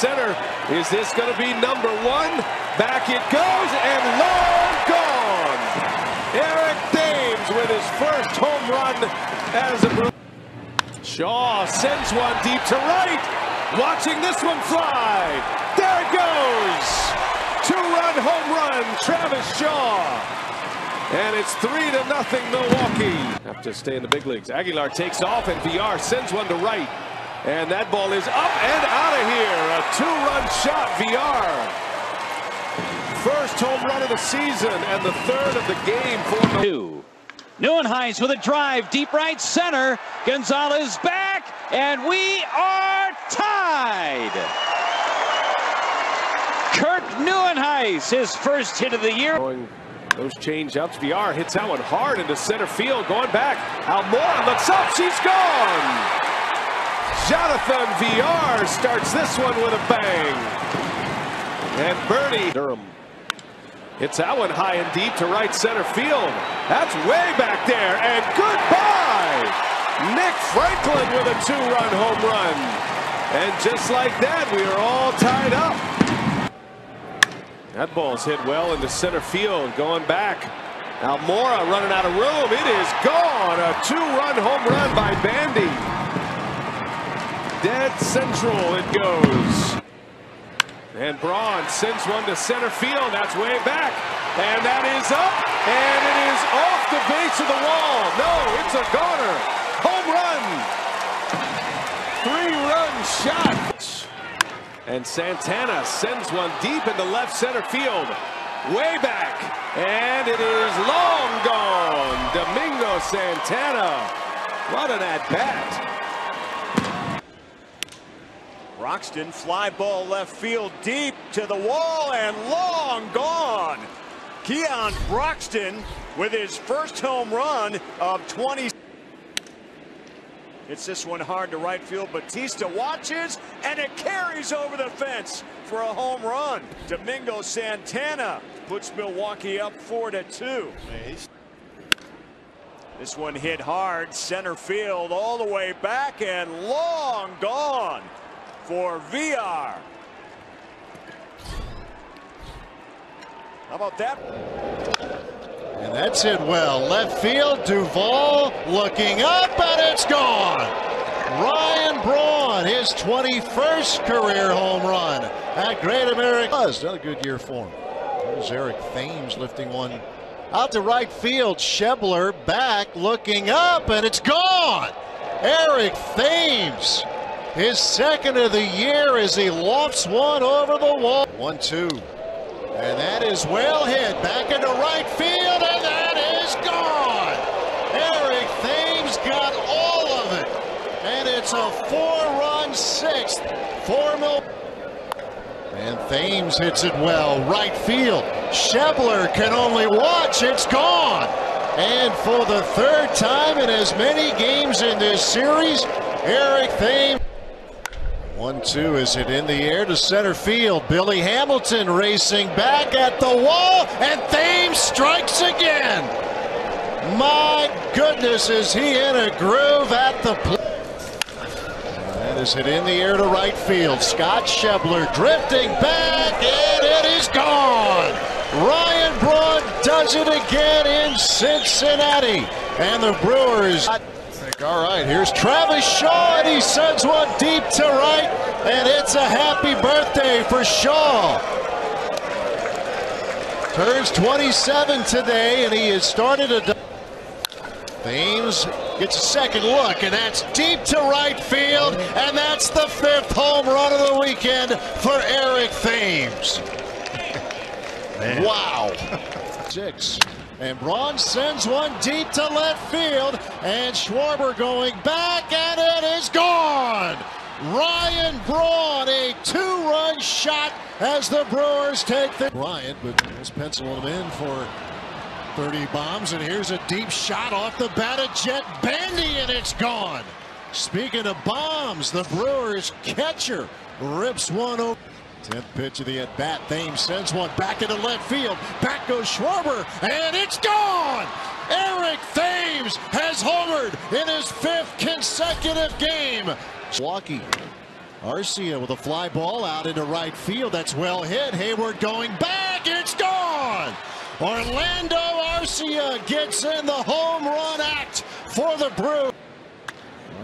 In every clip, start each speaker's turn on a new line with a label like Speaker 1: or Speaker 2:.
Speaker 1: center. Is this going to be number one? Back it goes, and long gone. Eric Thames with his first home run as a Brew. Shaw sends one deep to right. Watching this one fly. There it goes. Two-run home run, Travis Shaw. And it's three to nothing Milwaukee. Have to stay in the big leagues. Aguilar takes off and Villar sends one to right. And that ball is up and out of here. A two-run shot, Villar. First home run of the season and the third of the game for
Speaker 2: two. Nieuwenhuis with a drive, deep right center. Gonzalez back, and we are tied. Kirk Nieuwenhuis, his first hit of the year.
Speaker 1: Those change ups. Villar hits that one hard into center field. Going back. Almora looks up. She's gone. Jonathan Villar starts this one with a bang. And Bernie Durham hits that one high and deep to right center field. That's way back there. And goodbye. Nick Franklin with a two-run home run. And just like that, we are all tied up. That ball's hit well into center field, going back. Almora running out of room. It is gone. A two-run home run by Bandy. Dead central it goes. And Braun sends one to center field. That's way back. And that is up. And it is off the base of the wall. No, it's a goner. Home run. Three-run shot. And Santana sends one deep into left center field. Way back. And it is long gone. Domingo Santana. What an at-bat.
Speaker 3: Broxton fly ball left field deep to the wall and long gone. Keon Broxton with his first home run of 20. It's this one hard to right field. Bautista watches, and it carries over the fence for a home run. Domingo Santana puts Milwaukee up 4 to 2. This one hit hard, center field, all the way back, and long gone for Villar. How about that?
Speaker 4: And that's hit well. Left field, Duvall looking up, and it's gone. Ryan Braun, his 21st career home run at Great America. Another good year for him. There's Eric Thames lifting one out to right field. Schebler back, looking up, and it's gone. Eric Thames, his second of the year as he lofts one over the wall. One, two. And that is well hit back into right field, and that is gone. Eric Thames got all of it. And it's a four-run sixth for Mil. And Thames hits it well, right field. Schebler can only watch, it's gone. And for the third time in as many games in this series, Eric Thames. One, two, is it in the air to center field? Billy Hamilton racing back at the wall, and Thames strikes again. My goodness, is he in a groove at the plate? That is it in the air to right field. Scott Schebler drifting back, and it is gone. Ryan Braun does it again in Cincinnati. And the Brewers all right, here's Travis Shaw, and he sends one deep to right, and it's a happy birthday for Shaw. Turns 27 today, and he has started a. Thames gets a second look, and that's deep to right field, and that's the fifth home run of the weekend for Eric Thames. Wow. Six. And Braun sends one deep to left field. And Schwarber going back, and it is gone. Ryan Braun, a two-run shot as the Brewers take the... Bryant, but is penciling him in for 30 bombs. And here's a deep shot off the bat of Jett Bandy, and it's gone. Speaking of bombs, the Brewers catcher rips one over. 10th pitch of the at bat. Thames sends one back into left field. Back goes Schwarber, and it's gone! Eric Thames has homered in his fifth consecutive game. Milwaukee Arcia with a fly ball out into right field. That's well hit. Heyward going back. It's gone. Orlando Arcia gets in the home run act for the Brew.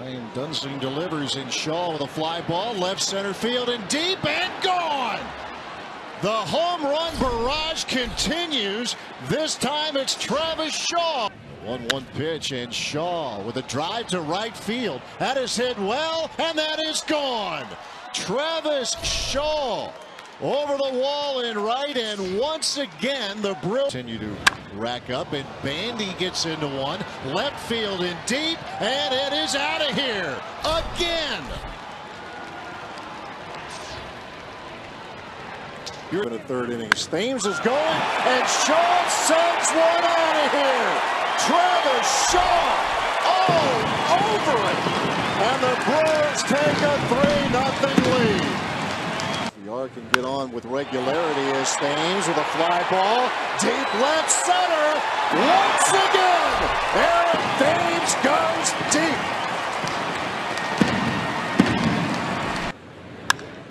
Speaker 4: Ryan Dunston delivers in Shaw with a fly ball. Left center field and deep and gone. The home run barrage continues. This time it's Travis Shaw. 1-1 pitch and Shaw with a drive to right field. That is hit well and that is gone. Travis Shaw over the wall in right and once again the Brill continue to rack up and Bandy gets into one left field in deep and it is out of here again. You're in the third innings. Thames is going, and Shaw sends one out of here. Travis Shaw all over it. And the Brewers take a 3-0 lead. Villar can get on with regularity as Thames with a fly ball. Deep left center. Once again, Eric Thames goes deep.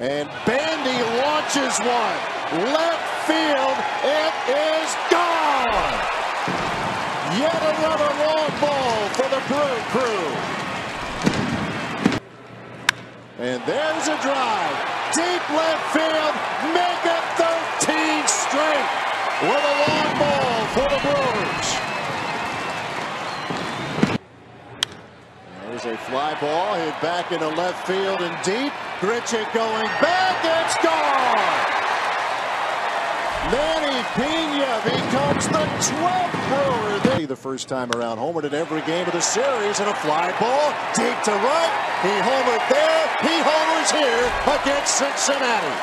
Speaker 4: And Bandy launches one. Left field. It is gone. Yet another long ball for the Brew Crew. And there's a drive. Deep left field. Make it 13 straight with a long ball for the Brewers. There's a fly ball hit back into left field and deep. Grichuk going back. It's gone. Manny Pena becomes the 12th Brewer. The first time around, homered in every game of the series, and a fly ball deep to right. He homered there. He homers here against Cincinnati.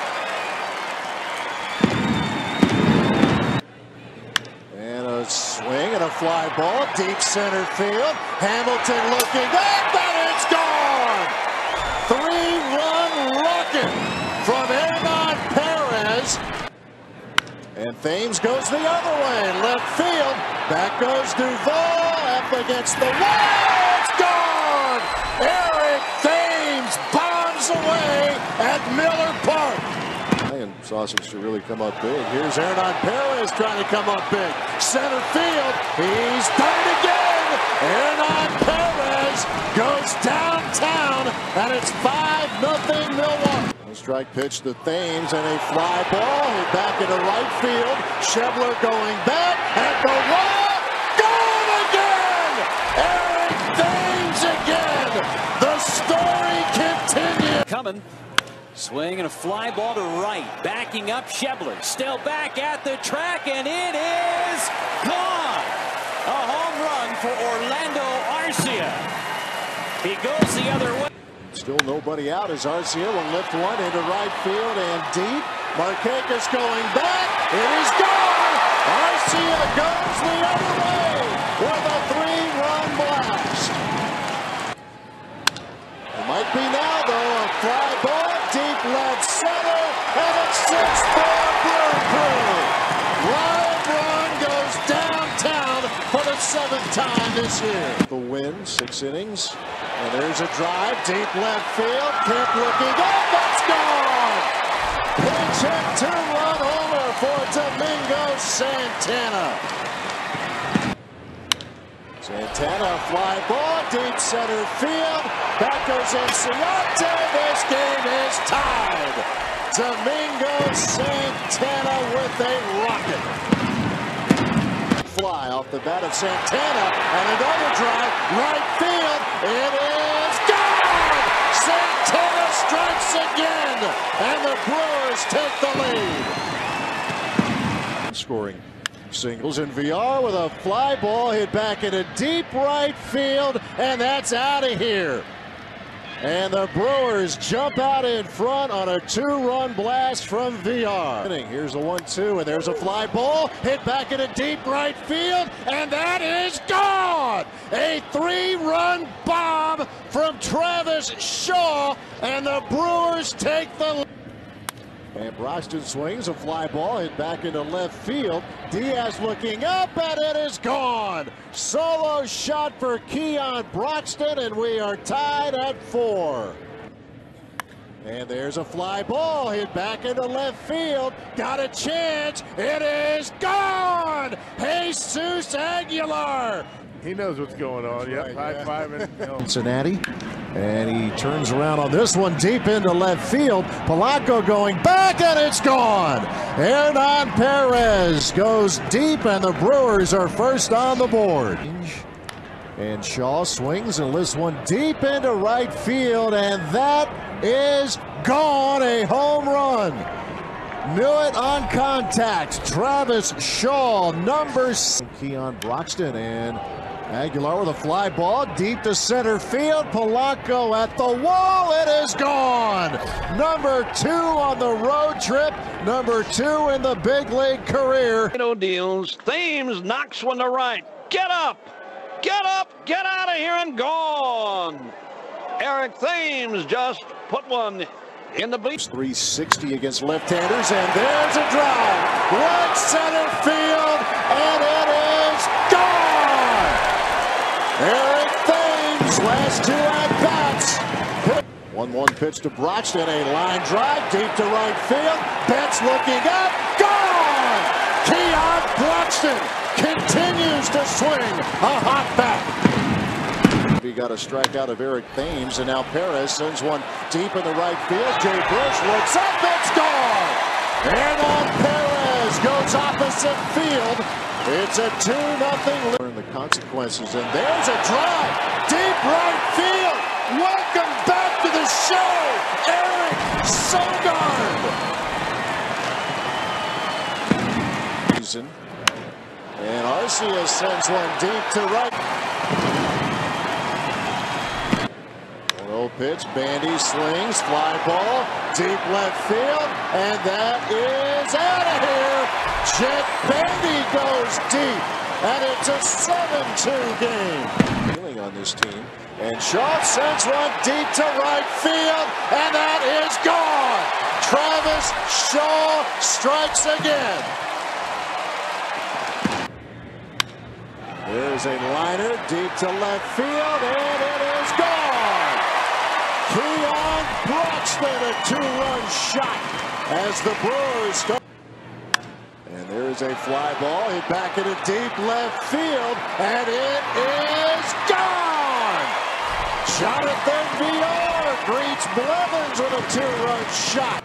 Speaker 4: And a swing and a fly ball deep center field. Hamilton looking up, and it's gone. Three-run rocket from Hernan Perez. And Thames goes the other way. Left field. Back goes Duvall. Up against the wall. It's gone. Eric Thames bombs away at Miller Park. And Sausage to really come up big. Here's Hernan Perez trying to come up big. Center field. He's done it again. Hernan Perez goes downtown. And it's 5-0 Milwaukee. A strike pitch to Thames and a fly ball hit back into right field. Schebler going back at the wall. Gone again! Eric Thames again! The story continues.
Speaker 2: Coming. Swing and a fly ball to right. Backing up Schebler. Still back at the track, and it is gone. A home run for Orlando Arcia. He goes the other way.
Speaker 4: Still nobody out as Arcia will lift one into right field and deep. Markakis going back. It is gone. Arcia goes the other way with a three-run blast. It might be now, though. A fly ball 11th time this year. The win, six innings. And there's a drive, deep left field. Kemp looking up, that's gone! Two-run homer for Domingo Santana. Santana fly ball, deep center field. Back goes Inciarte. This game is tied. Domingo Santana with a rocket fly off the bat of Santana and another drive right field. It is gone. Santana strikes again, and the Brewers take the lead. Scoring singles in Villar with a fly ball hit back into deep right field, and that's out of here. And the Brewers jump out in front on a two-run blast from Villar. Here's a one-two, and there's a fly ball hit back into deep right field, and that is gone! A three-run bomb from Travis Shaw, and the Brewers take the and Broxton swings a fly ball hit back into left field. Diaz looking up and it is gone. Solo shot for Keon Broxton and we are tied at four. And there's a fly ball hit back into left field. Got a chance. It is gone. Jesus Aguilar.
Speaker 5: He knows what's going on. Yep,
Speaker 4: right,
Speaker 5: high
Speaker 4: yeah.
Speaker 5: five and you know.
Speaker 4: Cincinnati. And he turns around on this one deep into left field. Polanco going back and it's gone. Hernan Perez goes deep and the Brewers are first on the board. And Shaw swings and lifts one deep into right field and that is gone. A home run. Knew it on contact. Travis Shaw, number six. Keon Broxton and Aguilar with a fly ball deep to center field. Polanco at the wall. It is gone. Number two on the road trip. Number two in the big league career.
Speaker 6: tornado deals. Thames knocks one to right. Get up! Get up! Get out of here and gone! Eric Thames just put one in the bleachers.
Speaker 4: 360 against left-handers, and there's a drive. Right center field, 1-1 pitch to Broxton, a line drive deep to right field. Betts looking up, gone. Keon Broxton continues to swing a hot bat. He got a strikeout of Eric Thames, and now Perez sends one deep in the right field. Jay Bush looks up, it's gone. And on Perez goes opposite field. It's a 2 0 Learn the consequences, and there's a drive. Deep right field. Welcome back to the show, Eric Sogard. And Arcia sends one deep to right. Low pitch, Bandy slings, fly ball, deep left field, and that is out of here. Jett Bandy goes deep, and it's a 7-2 game. On this team, and Shaw sends one deep to right field, and that is gone. Travis Shaw strikes again. There's a liner deep to left field, and it is gone. Keon Broxton, a two-run shot as the Brewers. There's a fly ball hit back into deep left field, and it is gone. Jonathan Villar greets Blevins with a two-run shot.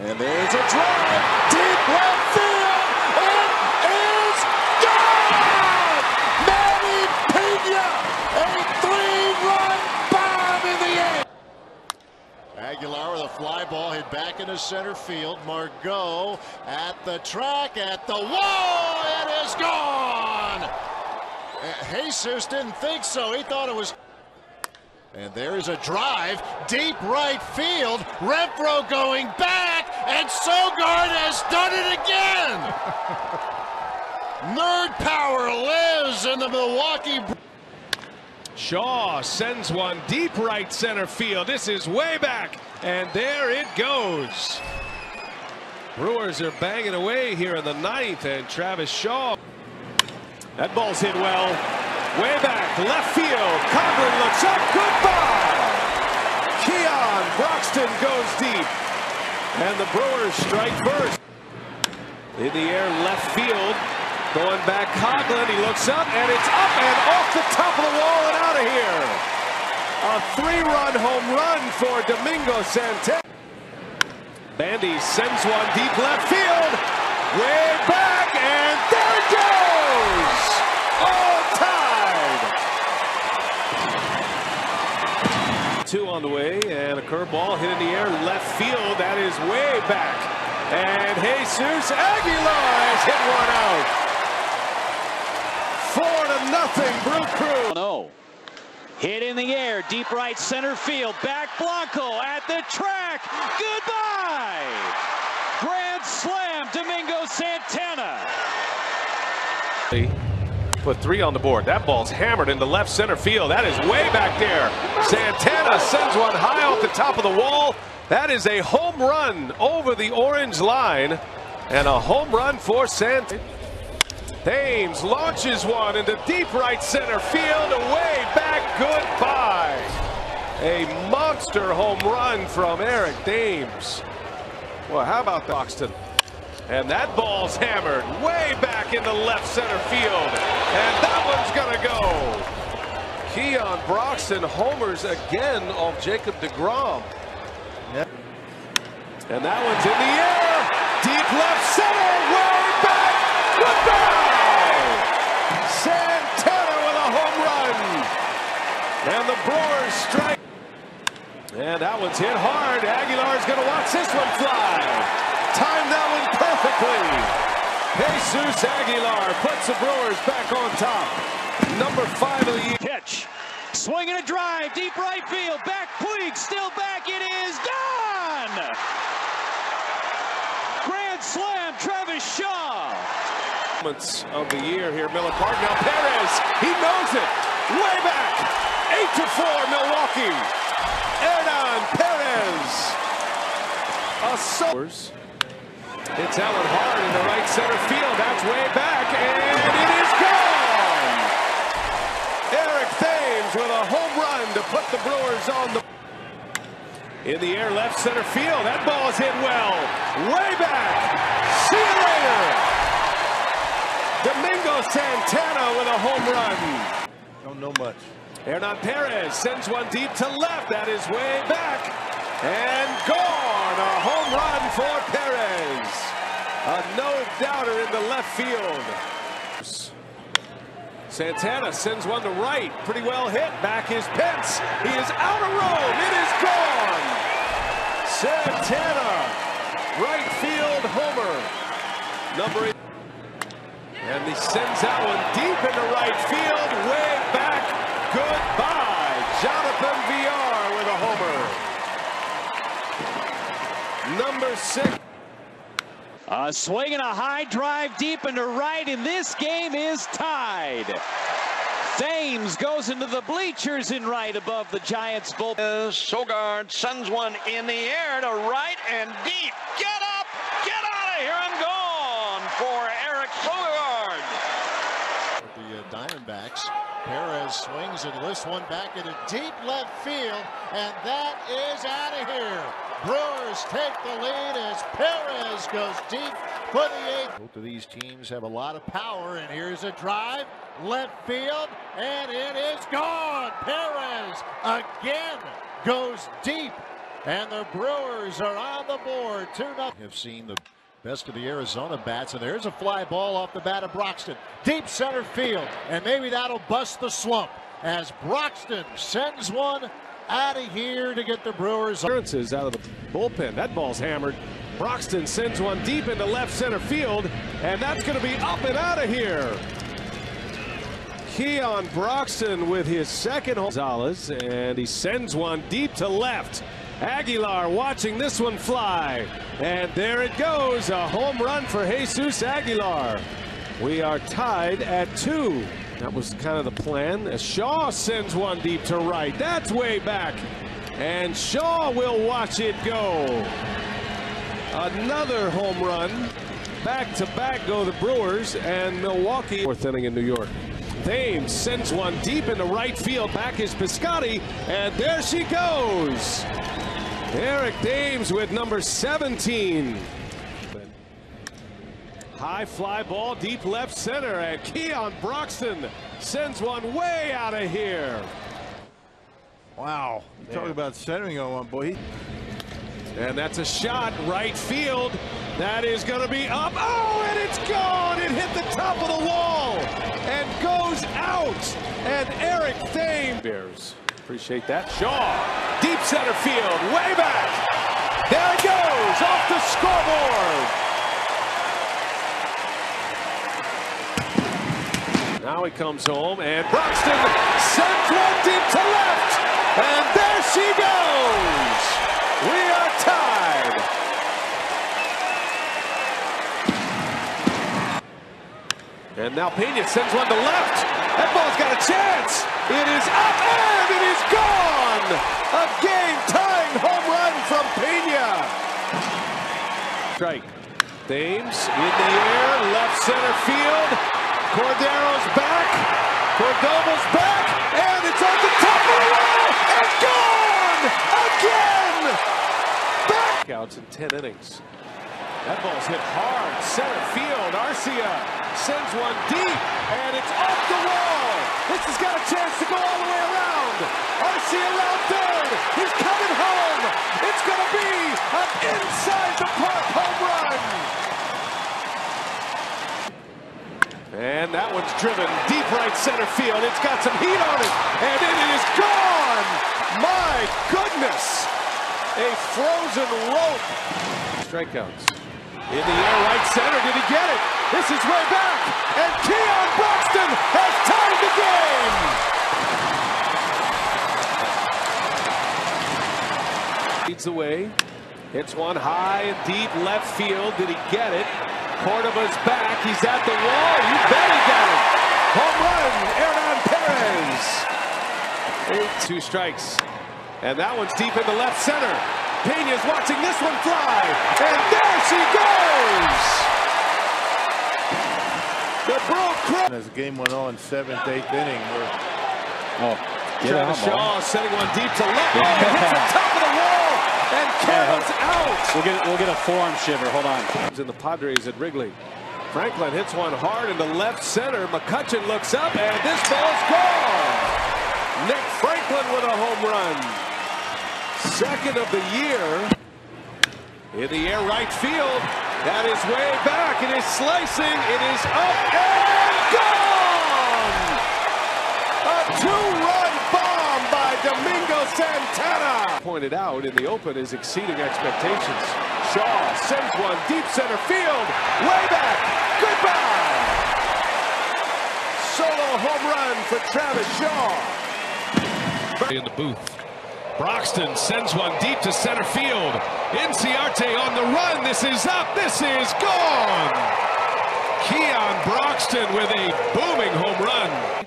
Speaker 4: And there's a drive, deep left field. Aguilar with a fly ball hit back into center field. Margot at the track, at the wall. It is gone. Jesus didn't think so. He thought it was. And there's a drive, deep right field. Renfroe going back, and Sogard has done it again. Nerd power lives in the Milwaukee.
Speaker 1: Shaw sends one deep right center field. This is way back, and there it goes. Brewers are banging away here in the ninth, and Travis Shaw. That ball's hit well. Way back, left field. Coghlan looks up. Goodbye. Keon Broxton goes deep. And the Brewers strike first. In the air, left field. Going back, Coghlan. He looks up, and it's up and off the top of the wall and out of here. A three-run home run for Domingo Santana. Bandy sends one deep left field. Way back, and there it goes! All tied! Two on the way, and a curveball hit in the air left field. That is way back. And Jesus Aguilar has hit one out. Four to nothing, Brew Crew.
Speaker 2: No. Hit in the air, deep right center field. Back Blanco at the track. Goodbye. Grand slam, Domingo Santana.
Speaker 1: Put three on the board. That ball's hammered into left center field. That is way back there. Santana sends one high off the top of the wall. That is a home run over the orange line. And a home run for Santana. Thames launches one into deep right center field. Away back. Goodbye. A monster. home run from Eric Thames. Well, how about Broxton? And that ball's hammered way back in the left center field. And that one's going to go. Keon Broxton homers again off Jacob DeGrom.
Speaker 4: Yep.
Speaker 1: And that one's in the air. And Brewers strike. And that one's hit hard. Aguilar's going to watch this one fly. Timed that one perfectly. Jesus Aguilar puts the Brewers back on top. Number five of the year.
Speaker 2: Pitch. Swing and a drive. Deep right field. Back Puig. Still back. It is gone. Grand slam. Travis Shaw.
Speaker 1: Moments of the year here. Miller Park. Now Perez. He knows it. Way back. 8 to 4 Milwaukee. Hernan Perez. A source. It's Allen hard in the right center field. That's way back, and it is gone. Eric Thames with a home run to put the Brewers on the. In the air, left center field. That ball is hit well. Way back. See you later. Domingo Santana with a home run.
Speaker 5: Don't know much.
Speaker 1: Hernan Perez sends one deep to left. That is way back. And gone. A home run for Perez. A no-doubter in the left field. Santana sends one to right. Pretty well hit. Back is Pence. He is out of room. It is gone. Santana. Right field homer. Number eight. And he sends that one deep into right field. Way back. Goodbye. Jonathan Villar with a homer. Number six.
Speaker 2: A swing and a high drive deep into right, and this game is tied. Thames goes into the bleachers in right above the Giants bullpen.
Speaker 6: Sogard sends one in the air to right and deep. Get up! Get out of here! I'm gone for Eric Sogard.
Speaker 4: The uh, Diamondbacks. Perez swings and lifts one back into deep left field, and that is out of here. Brewers take the lead as Perez goes deep for the eighth. Both of these teams have a lot of power, and here's a drive, left field, and it is gone. Perez again goes deep, and the Brewers are on the board. 2 0. Have seen the best of the Arizona bats, and there's a fly ball off the bat of Broxton. Deep center field, and maybe that'll bust the slump as Broxton sends one out of here to get the Brewers.
Speaker 1: Appearances out of the bullpen. That ball's hammered. Broxton sends one deep into left center field, and that's going to be up and out of here. Keon Broxton with his second home. Gonzalez, and he sends one deep to left. Aguilar watching this one fly. And there it goes. A home run for Jesus Aguilar. We are tied at two. That was kind of the plan. As Shaw sends one deep to right. That's way back. And Shaw will watch it go. Another home run. Back to back go the Brewers and Milwaukee. Fourth inning in New York. Thames sends one deep into right field. Back is Piscotti. And there she goes. Eric Thames with number 17. High fly ball deep left center. And Keon Broxton sends one way out of here.
Speaker 5: Wow. You talk about centering on one, boy.
Speaker 1: And that's a shot right field. That is going to be up. Oh, and it's gone. It hit the top of the wall and goes out. And Eric Thames. Bears. Appreciate that. Shaw. Deep center field. Way back. There it goes. Off the scoreboard. Now he comes home and Broxton sends one deep to left. And there she goes. We are tied. And now Pena sends one to left. That ball's got a chance. It is up and it is gone. A game-time home run from Pena. Strike. Thames in the air, left center field. Cordero's back. Cordova's back, and it's on the top of the wall and gone again. Back. Counts in 10 innings. That ball's hit hard. Center field. Arcia sends one deep, and it's off the wall. This has got a chance to go all the way around. Arcia around third. He's coming home. It's going to be an inside the park home run. And that one's driven deep right center field. It's got some heat on it, and it is gone. My goodness. A frozen rope. Strikeouts. In the air, right center. Did he get it? This is way back. And Keon Broxton has tied the game. Leads the way. Hits one high and deep left field. Did he get it? Cordova's back. He's at the wall. You bet he got it. Home run, Hernan Perez. Eight, two strikes. And that one's deep into left center. Pena's watching this one fly. And there she goes. The Brew
Speaker 5: As the game went on, seventh, eighth inning, we're
Speaker 2: Oh, get
Speaker 1: Travis
Speaker 2: out,
Speaker 1: Shaw sending one deep to left. Oh, it hits the top of the wall. And Carroll's out.
Speaker 2: We'll get we'll get a forearm shiver. Hold on.
Speaker 1: In the Padres at Wrigley. Franklin hits one hard into left center. McCutchen looks up, and this ball's gone. Nick Franklin with a home run. Second of the year. In the air right field. That is way back. It is slicing. It is up and gone. A two-run bomb by Domingo Santana. Pointed out in the open is exceeding expectations. Shaw sends one deep center field. Way back. Goodbye. Solo home run for Travis Shaw.
Speaker 7: in the booth. Broxton sends one deep to center field. Inciarte on the run. This is up. This is gone. Keon Broxton with a booming home run.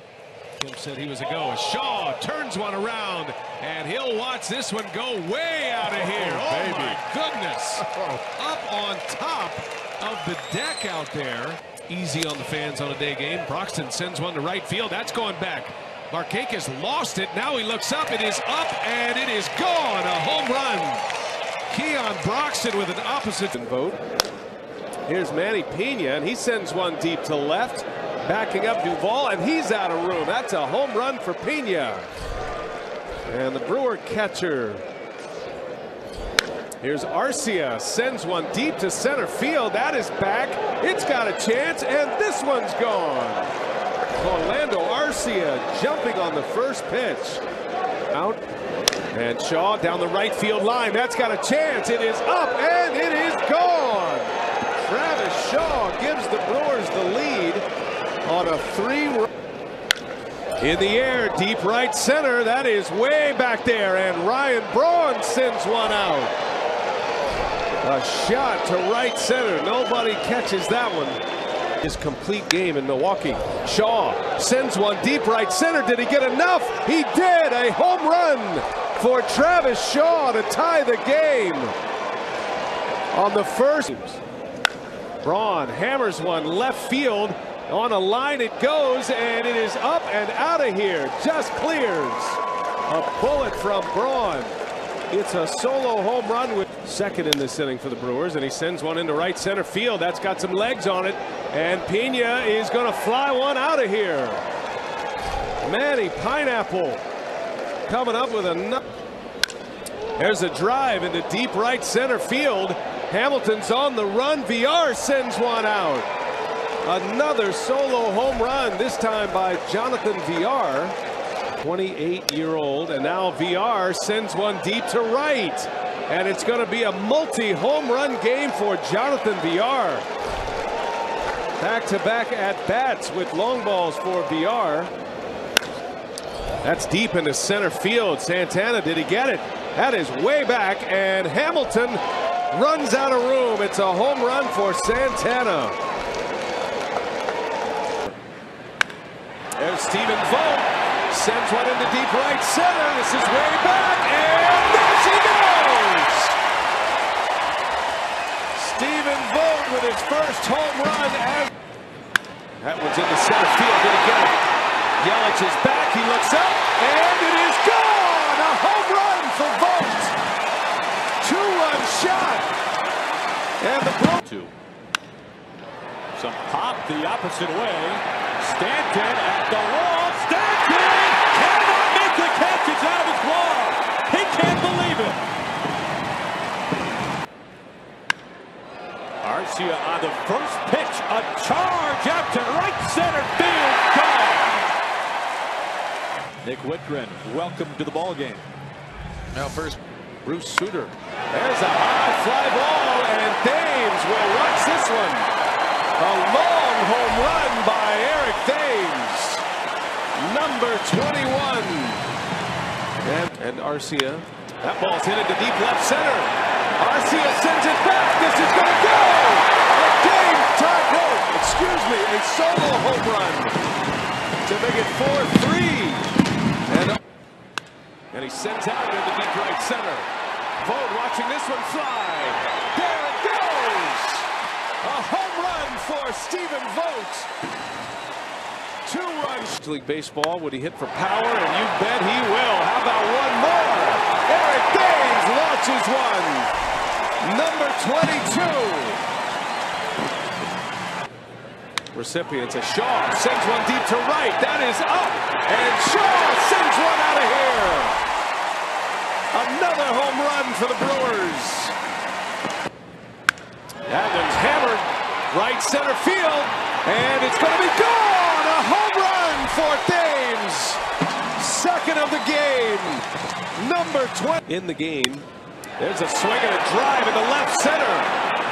Speaker 7: Kim said he was a go. Shaw turns one around, and he'll watch this one go way out of here. Oh, oh my goodness. Up on top of the deck out there. Easy on the fans on a day game. Broxton sends one to right field. That's going back. Markakis lost it. Now he looks up. It is up and it is gone. A home run. Keon Broxton with an opposite
Speaker 1: vote. Here's Manny Pena, and he sends one deep to left, backing up Duvall, and he's out of room. That's a home run for Pena. And the Brewer catcher. Here's Arcia, sends one deep to center field. That is back. It's got a chance, and this one's gone. Orlando Arcia jumping on the first pitch. Out. And Shaw down the right field line. That's got a chance. It is up and it is gone. Travis Shaw gives the Brewers the lead on a three. In the air, deep right center. That is way back there. And Ryan Braun sends one out. A shot to right center. Nobody catches that one his complete game in Milwaukee. Shaw sends one deep right center. Did he get enough? He did. A home run for Travis Shaw to tie the game on the first. Braun hammers one left field. On a line it goes, and it is up and out of here. Just clears. A bullet from Braun. It's a solo home run with second in this inning for the Brewers, and he sends one into right center field. That's got some legs on it, and Pena is going to fly one out of here. Manny Pineapple coming up with a. There's a drive into deep right center field. Hamilton's on the run. Villar sends one out. Another solo home run, this time by Jonathan Villar. 28-year-old, and now Villar sends one deep to right. And it's going to be a multi-home run game for Jonathan Villar. Back-to-back at-bats with long balls for Villar. That's deep into center field. Santana, did he get it? That is way back, and Hamilton runs out of room. It's a home run for Santana. There's Stephen Vogt. Sends one into deep right center. This is way back, and there she goes! Stephen Vogt with his first home run. And that one's in the center field. Did he get it? Yelich is back. He looks up, and it is gone! A home run for Vogt. Two-run shot. And the.
Speaker 2: Two. Some pop the opposite way. Stanton at the wall. Arcia on the first pitch. A charge out to right center field. Gone. Nick Wittgren, welcome to the ball game.
Speaker 1: Now first, Bruce Sutter. There's a high fly ball, and Thames will watch this one. A long home run by Eric Thames. Number 21. And, and Arcia. That ball's hit into deep left center. Arcia sends it back. This is going to go. A game tie. No, excuse me. A solo home run to make it 4-3. And and he sends out into deep right center. Vogt watching this one fly. There it goes! A home run for Stephen Vogt. Two runs. League Baseball, would he hit for power? And you bet he will. How about one more? Eric Thames launches one. Number 22. Recipients, a Shaw sends one deep to right. That is up. And Shaw sends one out of here. Another home run for the Brewers. That one's hammered right center field, and it's going to be gone. A home run for Thames. Second of the game. Number 20 in the game. There's a swing and a drive in the left center.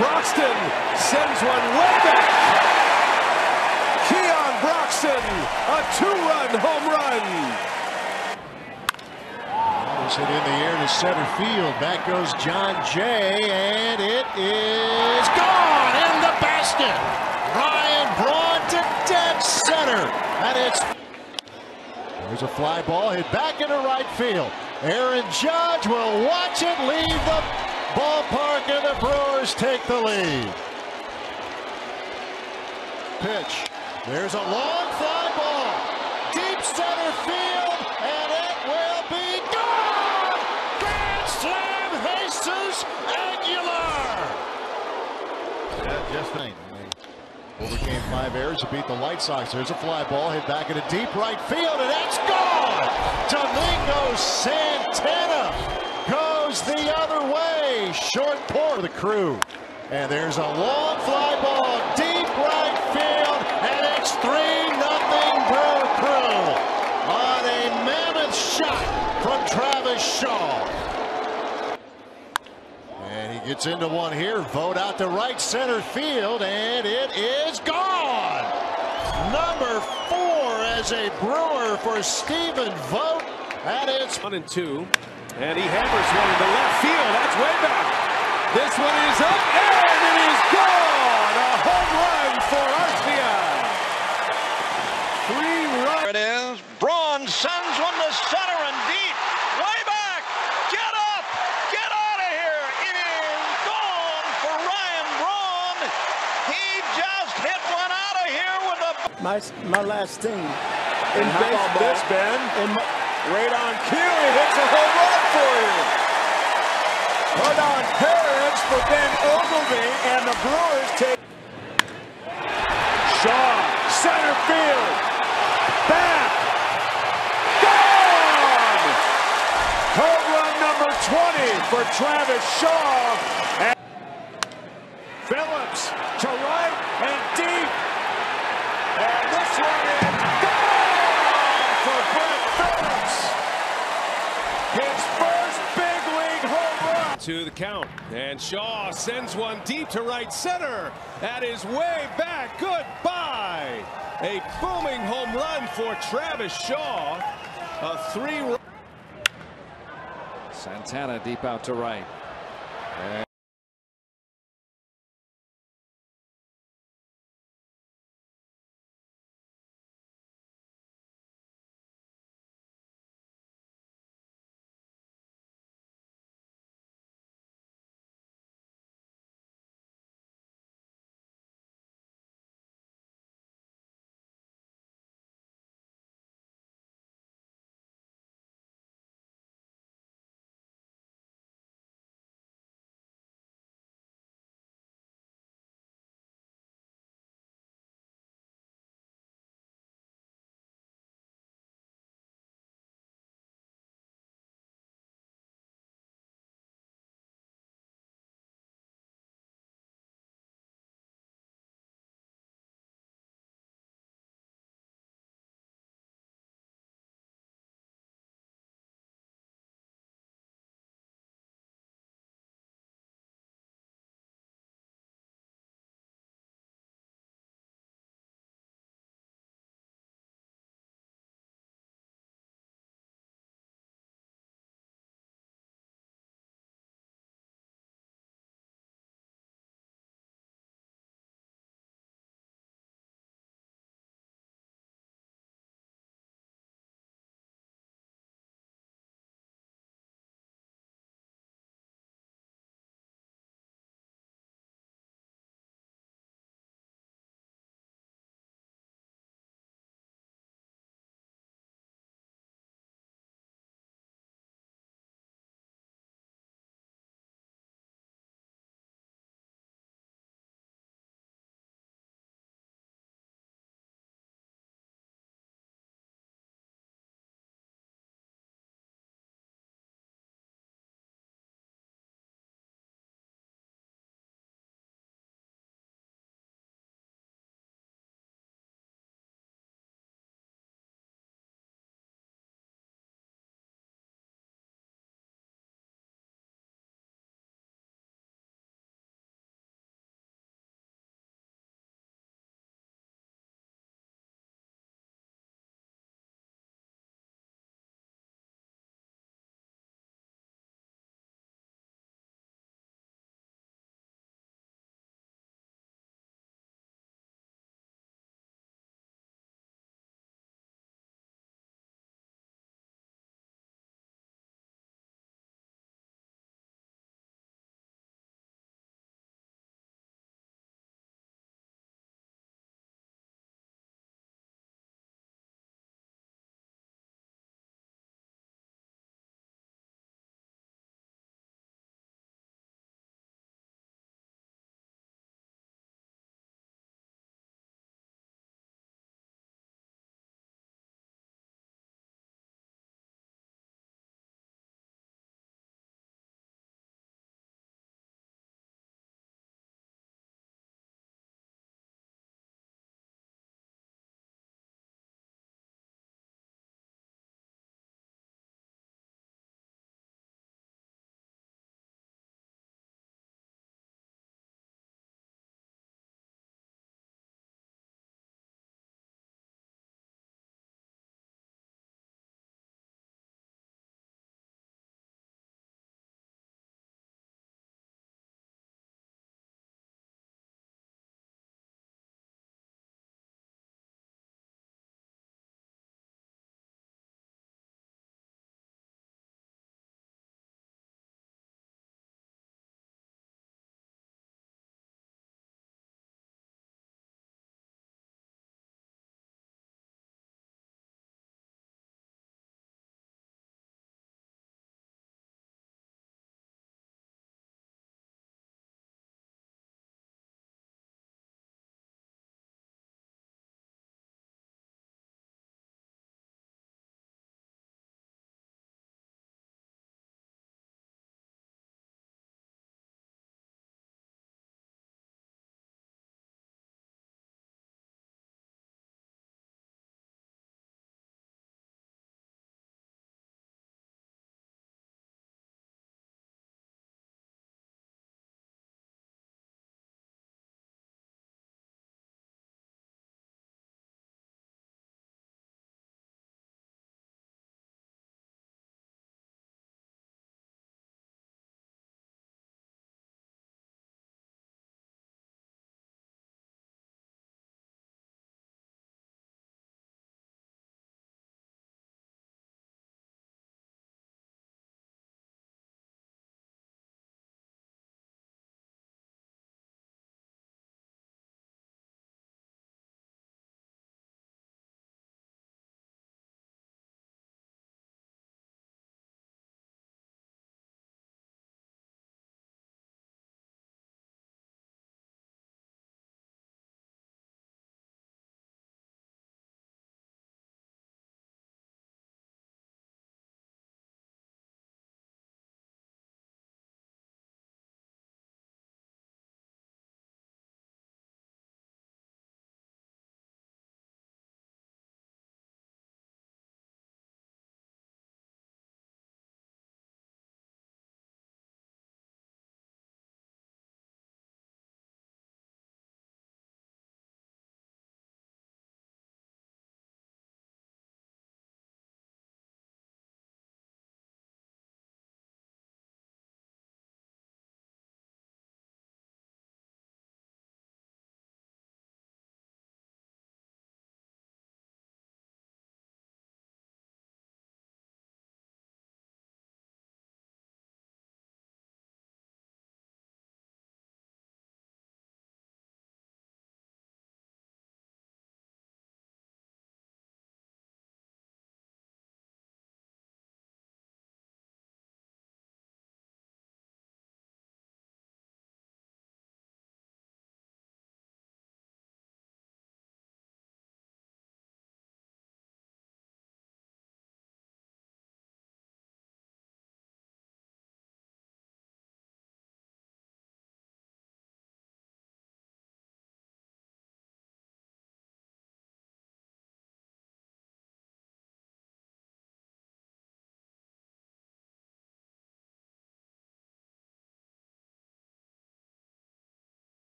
Speaker 1: Broxton sends one way back. Keon Broxton, a two-run home run.
Speaker 4: Was hit in the air to center field. Back goes John Jay, and it is gone in the basket. Ryan Braun to dead center, and it's there's a fly ball hit back into right field. Aaron Judge will watch it leave the ballpark, and the Brewers take the lead. Pitch. There's a long fly ball. Deep center field, and it will be gone! Grand slam, Jesus Aguilar! Yeah, just thing. They overcame five errors to beat the White Sox. There's a fly ball hit back into deep right field, and it's gone! Domingo Santana goes the other way. Short pour the crew. And there's a long fly ball deep right field, and it's 3 nothing Brewer Crew on a mammoth shot from Travis Shaw. And he gets into one here. Vogt out to right center field, and it is gone. Number four as a Brewer for Stephen Vogt. That is
Speaker 1: One and two. And he hammers one into left field. That's way back. This one is up and it is gone. A home run for Arcia. Three runs.
Speaker 6: There it is. Braun sends one to center and deep. Way back. Get up. Get out of here. It is gone for Ryan Braun. He just hit one out of here with a.
Speaker 8: my my last team.
Speaker 3: And how about this, Ben?
Speaker 8: In my,
Speaker 3: Radon Keeley hits a home run for you. Put on parents for Ben Ogilvy, and the Brewers take. Shaw, center field. Back. Gone! Home run number 20 for Travis Shaw. And Phillips to right and deep. And this one is gone for Brett Phillips. His first big league home run.
Speaker 1: To the count. And Shaw sends one deep to right center. That is way back. Goodbye. A booming home run for Travis Shaw. A three.
Speaker 9: Santana deep out to right.